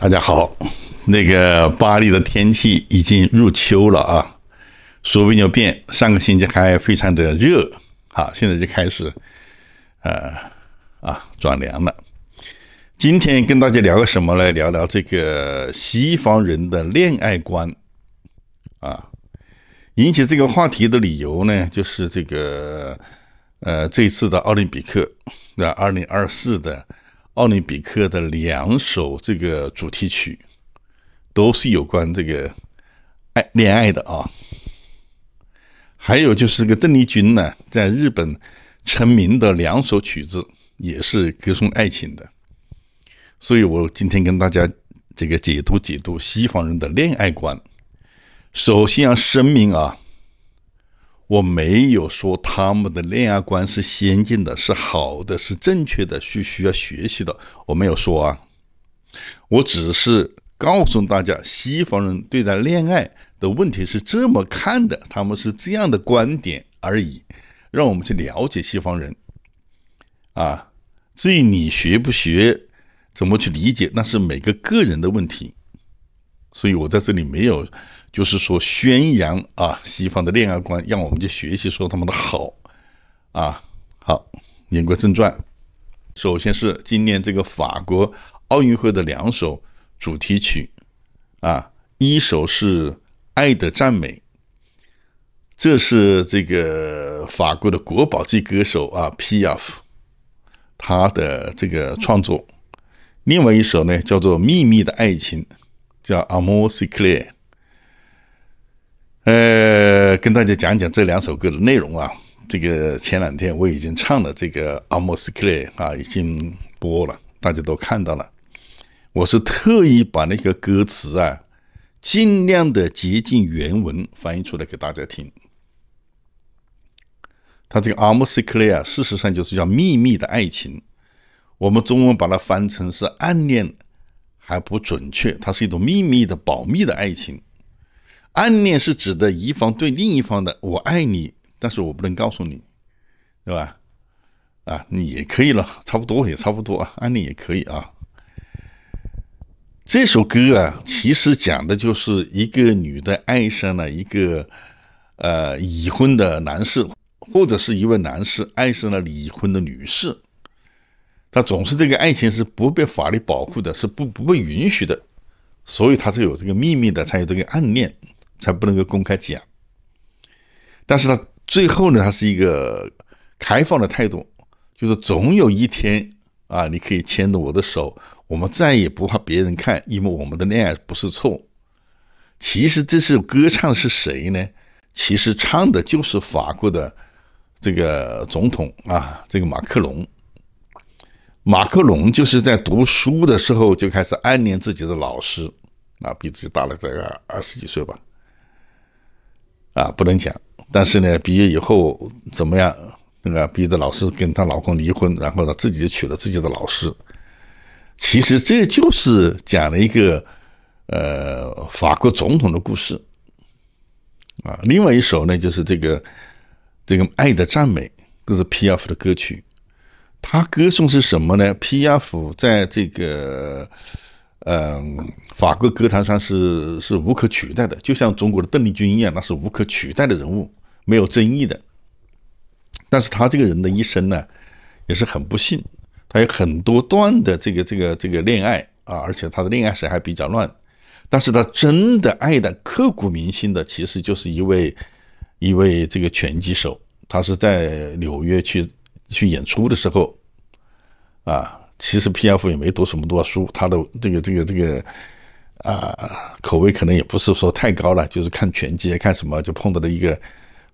大家好，那个巴黎的天气已经入秋了啊，说变就变。上个星期还非常的热，好，现在就开始，呃，啊，转凉了。今天跟大家聊个什么呢？聊聊这个西方人的恋爱观啊。引起这个话题的理由呢，就是这个，呃，这次的奥林匹克，那二零二四的。奥林匹克的两首这个主题曲都是有关这个爱恋爱的啊，还有就是这个邓丽君呢，在日本成名的两首曲子也是歌颂爱情的，所以我今天跟大家这个解读解读西方人的恋爱观。首先要声明啊。我没有说他们的恋爱观是先进的，是好的，是正确的，是需要学习的。我没有说啊，我只是告诉大家，西方人对待恋爱的问题是这么看的，他们是这样的观点而已。让我们去了解西方人啊。至于你学不学，怎么去理解，那是每个个人的问题。所以我在这里没有。就是说，宣扬啊，西方的恋爱观，让我们去学习，说他们的好啊。好，言归正传，首先是今年这个法国奥运会的两首主题曲啊，一首是《爱的赞美》，这是这个法国的国宝级歌手啊 P F，他的这个创作，另外一首呢叫做《秘密的爱情》，叫《Amour Secret》。呃，跟大家讲讲这两首歌的内容啊。这个前两天我已经唱了这个《阿莫斯克莱》啊，已经播了，大家都看到了。我是特意把那个歌词啊，尽量的接近原文翻译出来给大家听。它这个《阿莫斯克莱》啊，事实上就是叫秘密的爱情。我们中文把它翻成是暗恋还不准确，它是一种秘密的、保密的爱情。暗恋是指的一方对另一方的“我爱你”，但是我不能告诉你，对吧？啊，你也可以了，差不多也差不多啊，暗恋也可以啊。这首歌啊，其实讲的就是一个女的爱上了一个呃已婚的男士，或者是一位男士爱上了已婚的女士，他总是这个爱情是不被法律保护的，是不不被允许的，所以他是有这个秘密的，才有这个暗恋。才不能够公开讲，但是他最后呢，他是一个开放的态度，就是总有一天啊，你可以牵着我的手，我们再也不怕别人看，因为我们的恋爱不是错。其实这首歌唱的是谁呢？其实唱的就是法国的这个总统啊，这个马克龙。马克龙就是在读书的时候就开始暗恋自己的老师啊，比自己大了这个二十几岁吧。啊，不能讲。但是呢，毕业以后怎么样？那个逼着老师跟她老公离婚，然后她自己就娶了自己的老师。其实这就是讲了一个呃法国总统的故事啊。另外一首呢，就是这个这个《爱的赞美》，这是皮亚夫的歌曲。他歌颂是什么呢？皮亚夫在这个。嗯，法国歌坛上是是无可取代的，就像中国的邓丽君一样，那是无可取代的人物，没有争议的。但是他这个人的一生呢，也是很不幸，他有很多段的这个这个这个恋爱啊，而且他的恋爱史还比较乱。但是他真的爱的刻骨铭心的，其实就是一位一位这个拳击手，他是在纽约去去演出的时候啊。其实 P.F 也没读什么多书，他的这个这个这个啊口味可能也不是说太高了，就是看拳击看什么就碰到了一个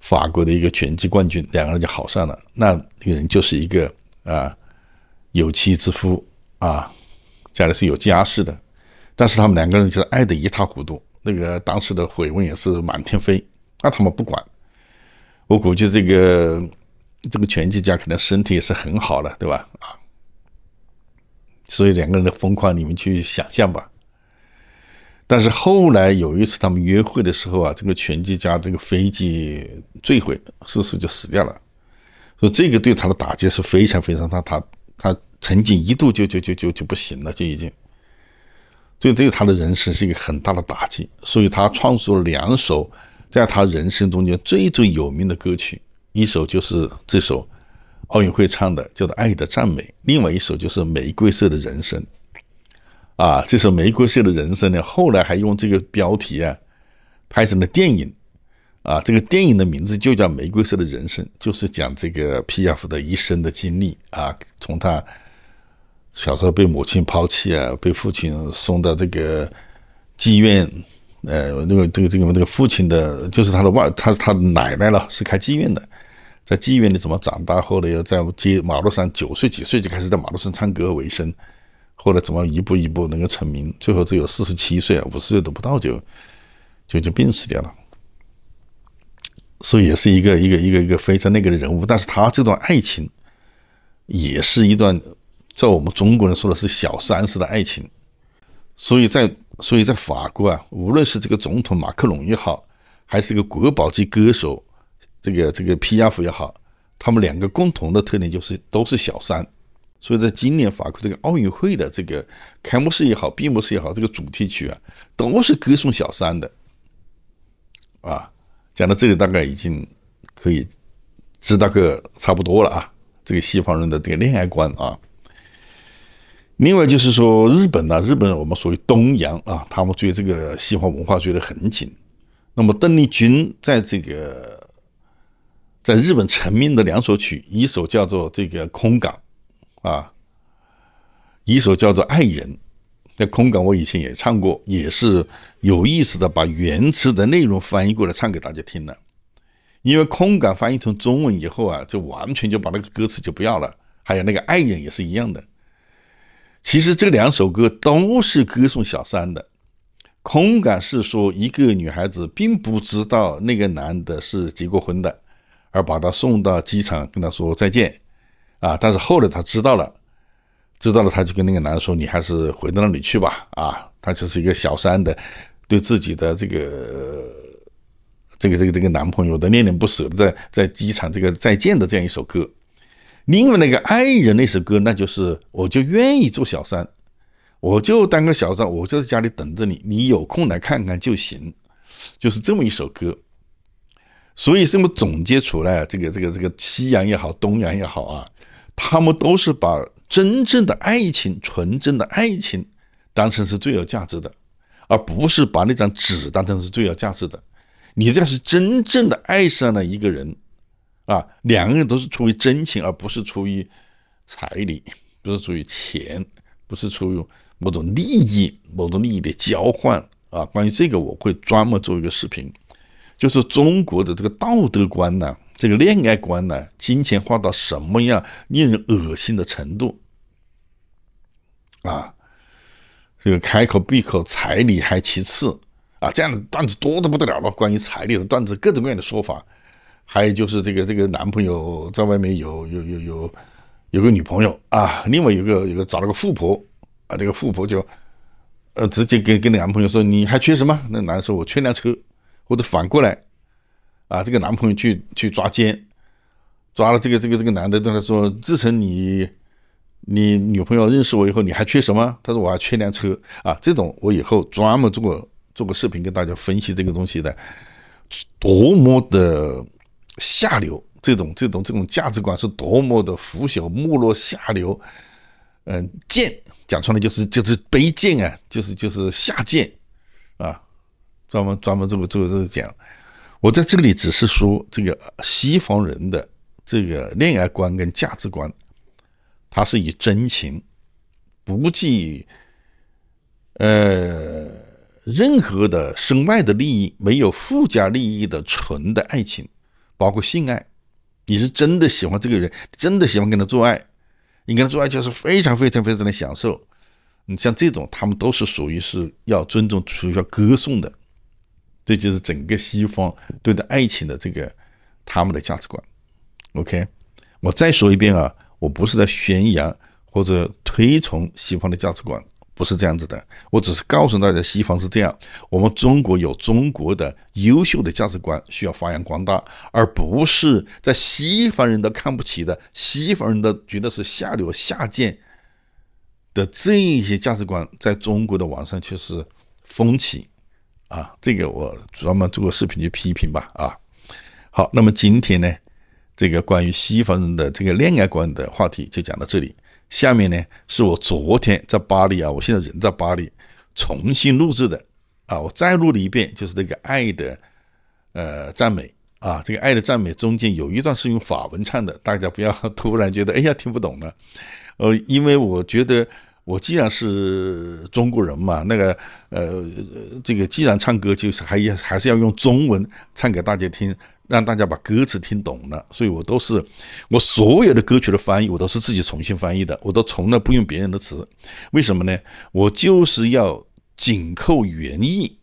法国的一个拳击冠军，两个人就好上了。那那个人就是一个啊有妻之夫啊，家里是有家室的，但是他们两个人就是爱得一塌糊涂，那个当时的绯闻也是满天飞，那他们不管。我估计这个这个拳击家可能身体也是很好的，对吧？啊。所以两个人的疯狂，你们去想象吧。但是后来有一次他们约会的时候啊，这个拳击家这个飞机坠毁，失事就死掉了。所以这个对他的打击是非常非常大，他他曾经一度就就就就就不行了，就已经。对对他的人生是一个很大的打击。所以他创作了两首在他人生中间最最有名的歌曲，一首就是这首奥运会唱的叫做《爱的赞美》，另外一首就是《玫瑰色的人生》。啊，这首《玫瑰色的人生》呢，后来还用这个标题啊拍成了电影。啊，这个电影的名字就叫《玫瑰色的人生》，就是讲这个皮亚夫的一生的经历啊，从他小时候被母亲抛弃啊，被父亲送到这个妓院，呃，那个这个这个这个父亲的，就是他的外，他是他的奶奶了，是开妓院的，在妓院里怎么长大，后来又在街马路上九岁几岁就开始在马路上唱歌为生，后来怎么一步一步能够成名，最后只有四十七岁啊，五十岁都不到就就就病死掉了。所以也是一个一个一个一个非常那个的人物，但是他这段爱情也是一段在我们中国人说的是小三式的爱情。所以在所以在法国啊，无论是这个总统马克龙也好，还是个国宝级歌手这个这个皮亚夫也好，他们两个共同的特点就是都是小三。所以在今年法国这个奥运会的这个开幕式也好，闭幕式也好，这个主题曲啊，都是歌颂小三的啊。讲到这里，大概已经可以知道个差不多了啊。这个西方人的这个恋爱观啊。另外就是说，日本呢，日本我们属于东洋啊，他们追这个西方文化追得很紧。那么邓丽君在这个在日本成名的两首曲，一首叫做这个《空港》啊，一首叫做《爱人》。在空港，我以前也唱过，也是有意思的，把原词的内容翻译过来唱给大家听了。因为空港翻译成中文以后啊，就完全就把那个歌词就不要了。还有那个爱人也是一样的。其实这两首歌都是歌颂小三的。空港是说一个女孩子并不知道那个男的是结过婚的，而把他送到机场跟他说再见啊，但是后来他知道了。知道了，他就跟那个男的说：“你还是回到那里去吧。”啊，他就是一个小三的，对自己的这个这个这个这个男朋友的恋恋不舍的，在在机场这个再见的这样一首歌。另外那个爱人那首歌，那就是我就愿意做小三，我就当个小三，我就在家里等着你，你有空来看看就行，就是这么一首歌。所以这么总结出来，这个这个这个西洋也好，东洋也好啊，他们都是把。真正的爱情，纯真的爱情，当成是最有价值的，而不是把那张纸当成是最有价值的。你这是真正的爱上了一个人，啊，两个人都是出于真情，而不是出于彩礼，不是出于钱，不是出于某种利益、某种利益的交换啊。关于这个，我会专门做一个视频，就是中国的这个道德观呢。这个恋爱观呢，金钱花到什么样令人恶心的程度啊？这个开口闭口彩礼还其次啊，这样的段子多的不得了了。关于彩礼的段子，各种各样的说法。还有就是这个这个男朋友在外面有有有有有个女朋友啊，另外有个有个找了个富婆啊，这个富婆就呃直接跟跟男朋友说：“你还缺什么？”那男的说：“我缺辆车。”或者反过来。啊，这个男朋友去去抓奸，抓了这个这个这个男的，对他说：“自从你你女朋友认识我以后，你还缺什么？”他说：“我还缺辆车。”啊，这种我以后专门做过做个视频，跟大家分析这个东西的，多么的下流，这种这种这种价值观是多么的腐朽、没落、下流，嗯，贱，讲出来就是就是卑贱啊，就是就是下贱，专门专门这个这个这个讲。我在这里只是说，这个西方人的这个恋爱观跟价值观，他是以真情，不计呃任何的身外的利益，没有附加利益的纯的爱情，包括性爱。你是真的喜欢这个人，真的喜欢跟他做爱，你跟他做爱就是非常非常非常的享受。你像这种，他们都是属于是要尊重，属于要歌颂的。这就是整个西方对待爱情的这个他们的价值观。OK，我再说一遍啊，我不是在宣扬或者推崇西方的价值观，不是这样子的。我只是告诉大家，西方是这样，我们中国有中国的优秀的价值观需要发扬光大，而不是在西方人都看不起的、西方人都觉得是下流下贱的这一些价值观，在中国的网上却是风起啊！这个我专门做个视频去批评吧啊。好，那么今天呢，这个关于西方人的这个恋爱观的话题就讲到这里。下面呢，是我昨天在巴黎啊，我现在人在巴黎，重新录制的啊，我再录了一遍，就是那个爱的呃赞美啊，这个爱的赞美中间有一段是用法文唱的，大家不要 突然觉得哎呀听不懂了，呃，因为我觉得我既然是中国人嘛，那个呃这个既然唱歌就是还要还是要用中文唱给大家听。让大家把歌词听懂了，所以我都是我所有的歌曲的翻译，我都是自己重新翻译的，我都从来不用别人的词。为什么呢？我就是要紧扣原意。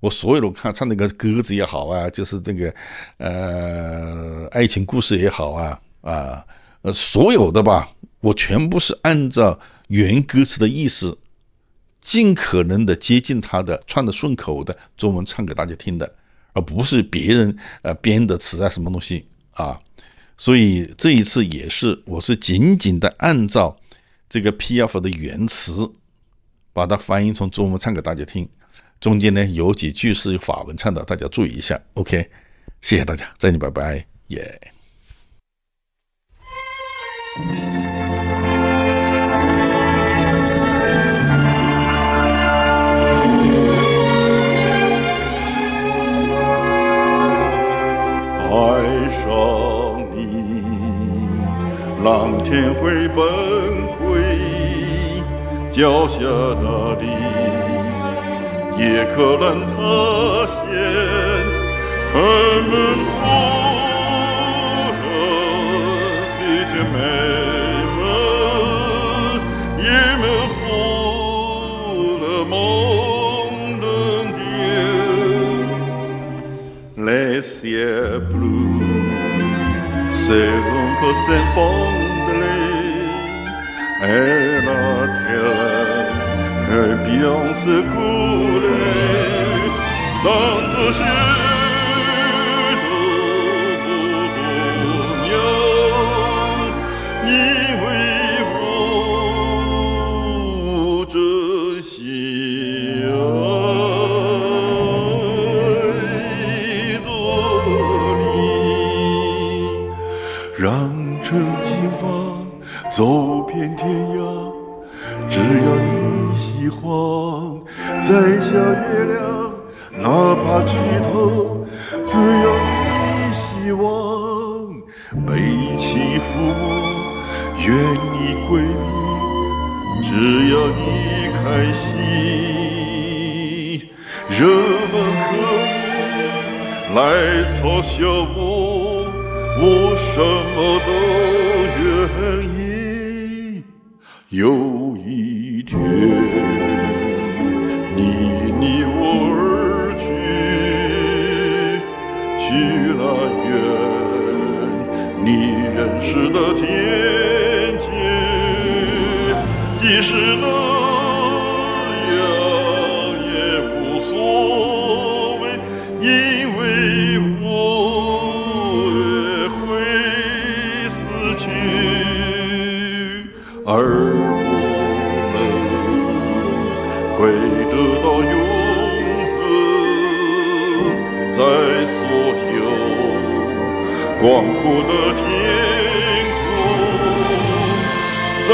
我所有的看唱那个歌子也好啊，就是这个呃爱情故事也好啊啊呃所有的吧，我全部是按照原歌词的意思，尽可能的接近他的，唱的顺口的中文唱给大家听的。而不是别人呃编的词啊，什么东西啊？所以这一次也是，我是紧紧的按照这个 P F 的原词，把它翻译成中文唱给大家听。中间呢有几句是法文唱的，大家注意一下。OK，谢谢大家，再见，拜拜，耶。爱上你蓝天会崩溃，脚下的地也可能塌陷。我 jamais plus según peut s'effondrer et notre bien se couler dans toujours 走遍天涯，只要你喜欢。摘下月亮，哪怕举头，只要你希望。背起父母，愿你归命，只要你开心。人们可以来嘲笑我，我什么都愿意。有一天，你离我而去，去了远你认识的天界，即使那样广阔的天空，在